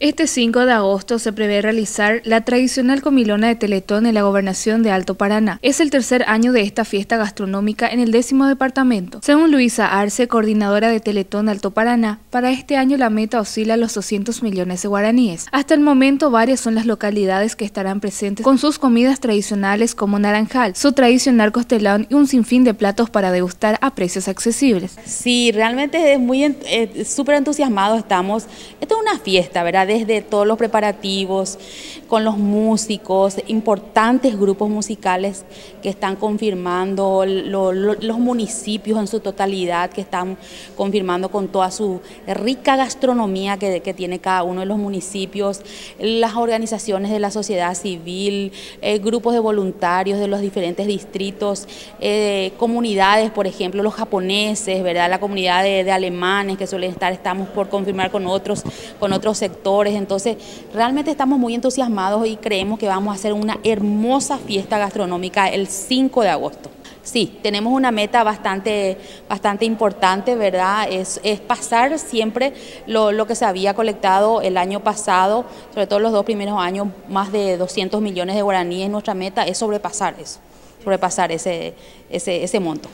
Este 5 de agosto se prevé realizar la tradicional comilona de Teletón en la gobernación de Alto Paraná. Es el tercer año de esta fiesta gastronómica en el décimo departamento. Según Luisa Arce, coordinadora de Teletón Alto Paraná, para este año la meta oscila a los 200 millones de guaraníes. Hasta el momento varias son las localidades que estarán presentes con sus comidas tradicionales como naranjal, su tradicional costelón y un sinfín de platos para degustar a precios accesibles. Sí, realmente es muy eh, súper entusiasmados estamos. Esto es una fiesta, ¿verdad? Desde todos los preparativos, con los músicos, importantes grupos musicales que están confirmando, los municipios en su totalidad que están confirmando con toda su rica gastronomía que, tiene cada uno de los municipios, las organizaciones de la sociedad civil, eh, grupos de voluntarios de los diferentes distritos, eh, comunidades, por ejemplo, los japoneses, ¿verdad? la comunidad de, de alemanes que suelen estar, estamos por confirmar con otros, con otros sectores entonces, realmente estamos muy entusiasmados y creemos que vamos a hacer una hermosa fiesta gastronómica el 5 de agosto. Sí, tenemos una meta bastante, bastante importante, ¿verdad? Es, pasar siempre lo, lo, que se había colectado el año pasado, sobre todo los dos primeros años, más de 200 millones de guaraníes. Nuestra meta es sobrepasar eso, sobrepasar ese, ese, ese monto.